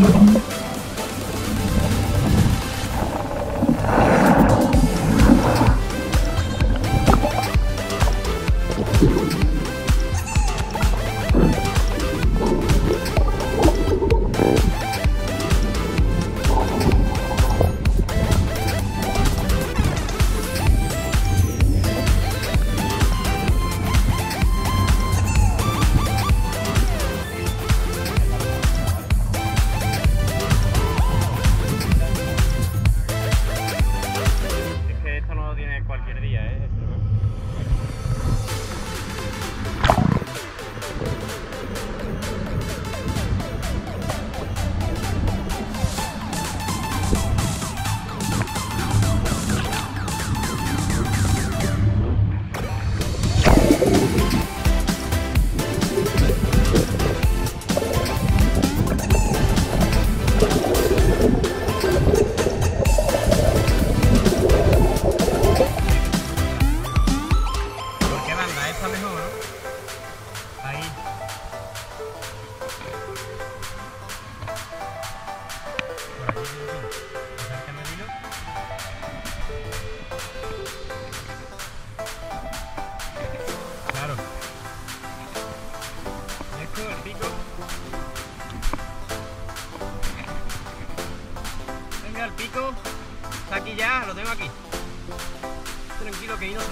Thank Venga, el pico. Está aquí ya, lo tengo aquí. Tranquilo que ahí no se